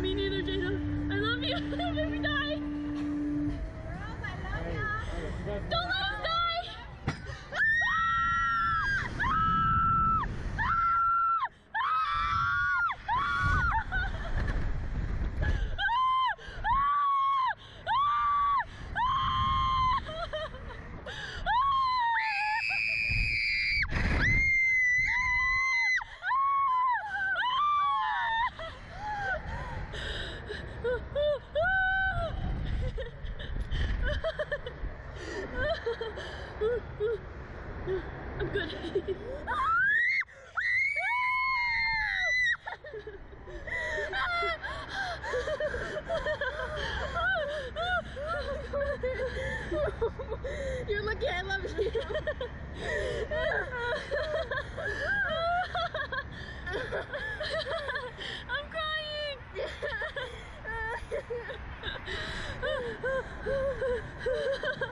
Me neither, Jada. I love you. I'm good. You're lucky I love you. I'm crying.